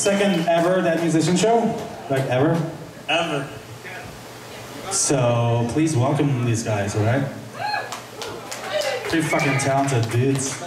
second ever that musician show, like ever. Ever. So please welcome these guys, all right? Pretty fucking talented dudes.